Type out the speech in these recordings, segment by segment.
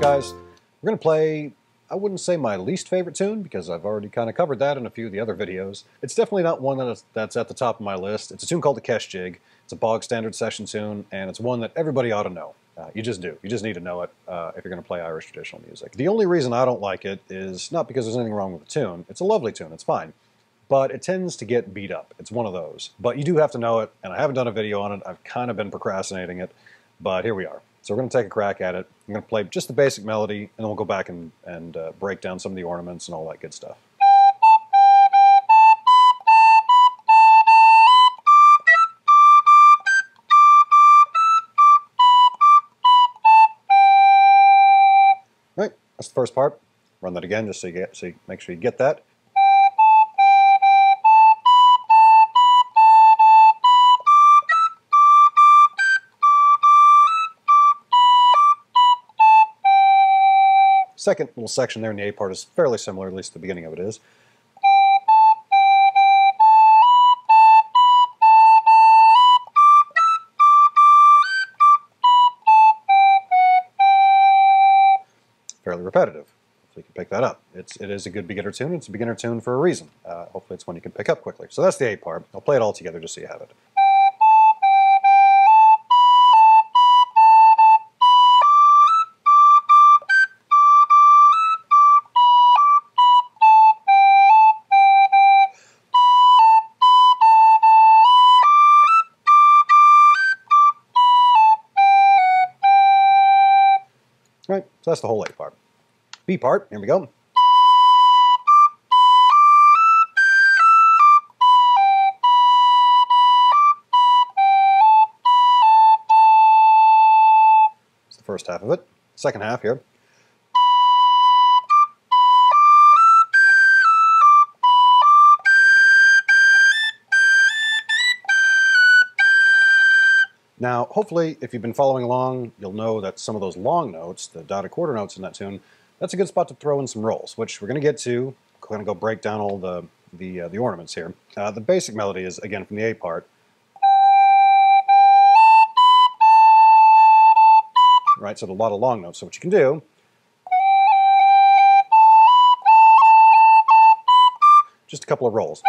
guys. We're going to play, I wouldn't say my least favorite tune, because I've already kind of covered that in a few of the other videos. It's definitely not one that is, that's at the top of my list. It's a tune called the Kesh Jig. It's a bog standard session tune, and it's one that everybody ought to know. Uh, you just do. You just need to know it uh, if you're going to play Irish traditional music. The only reason I don't like it is not because there's anything wrong with the tune. It's a lovely tune. It's fine. But it tends to get beat up. It's one of those. But you do have to know it, and I haven't done a video on it. I've kind of been procrastinating it, but here we are. So we're going to take a crack at it. I'm going to play just the basic melody, and then we'll go back and, and uh, break down some of the ornaments and all that good stuff. Right, that's the first part. Run that again just so you get so you make sure you get that. Second little section there in the A part is fairly similar, at least the beginning of it is. Fairly repetitive, so you can pick that up. It's, it is a good beginner tune. It's a beginner tune for a reason. Uh, hopefully it's one you can pick up quickly. So that's the A part. I'll play it all together just so you have it. Right, so that's the whole A part. B part, here we go. It's the first half of it. Second half here. Now, hopefully, if you've been following along, you'll know that some of those long notes, the dotted quarter notes in that tune, that's a good spot to throw in some rolls, which we're going to get to. We're going to go break down all the the, uh, the ornaments here. Uh, the basic melody is, again, from the A part. Right, so a lot of long notes. So what you can do just a couple of rolls.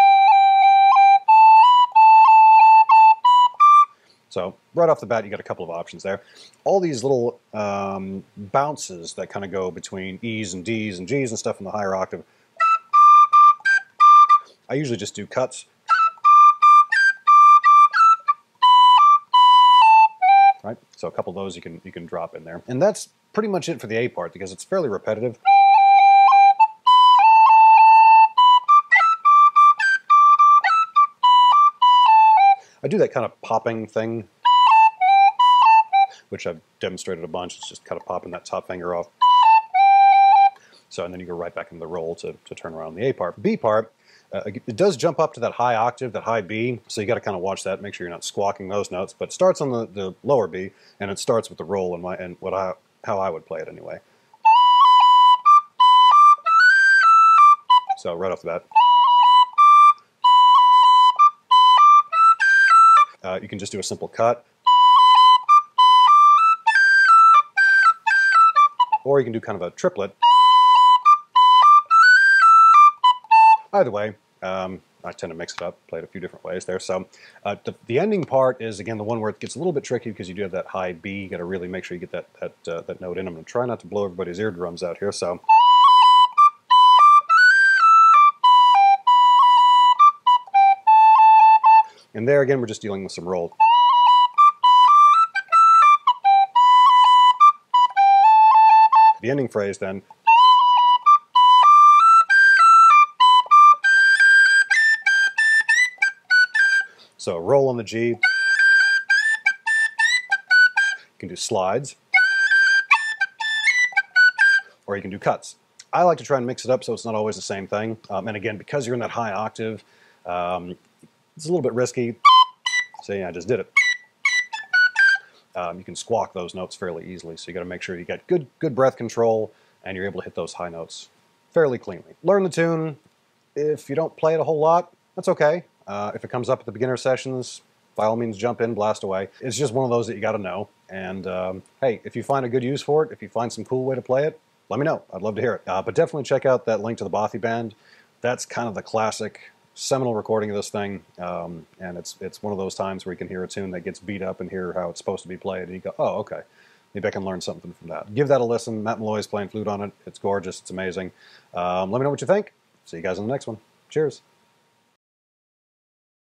So right off the bat, you got a couple of options there. All these little um, bounces that kind of go between E's and D's and G's and stuff in the higher octave. I usually just do cuts. Right, so a couple of those you can you can drop in there, and that's pretty much it for the A part because it's fairly repetitive. I do that kind of popping thing, which I've demonstrated a bunch. It's just kind of popping that top finger off. So, and then you go right back into the roll to, to turn around the A part. B part, uh, it does jump up to that high octave, that high B, so you got to kind of watch that, make sure you're not squawking those notes. But it starts on the, the lower B, and it starts with the roll and, my, and what I, how I would play it anyway. So right off the bat. Uh, you can just do a simple cut. Or you can do kind of a triplet. Either way, um, I tend to mix it up, play it a few different ways there. So uh, the, the, ending part is, again, the one where it gets a little bit tricky because you do have that high B. you got to really make sure you get that, that, uh, that note in. I'm going to try not to blow everybody's eardrums out here. So. And there again, we're just dealing with some roll. The ending phrase then. So roll on the G. You can do slides. Or you can do cuts. I like to try and mix it up so it's not always the same thing. Um, and again, because you're in that high octave, um, it's a little bit risky. See, I just did it. Um, you can squawk those notes fairly easily, so you got to make sure you get good, good breath control and you're able to hit those high notes fairly cleanly. Learn the tune. If you don't play it a whole lot, that's okay. Uh, if it comes up at the beginner sessions, by all means jump in, blast away. It's just one of those that you got to know. And um, hey, if you find a good use for it, if you find some cool way to play it, let me know. I'd love to hear it. Uh, but definitely check out that link to the Bothy Band. That's kind of the classic seminal recording of this thing, um, and it's it's one of those times where you can hear a tune that gets beat up and hear how it's supposed to be played, and you go, oh, okay, maybe I can learn something from that. Give that a listen. Matt Molloy is playing flute on it. It's gorgeous. It's amazing. Um, let me know what you think. See you guys in the next one. Cheers.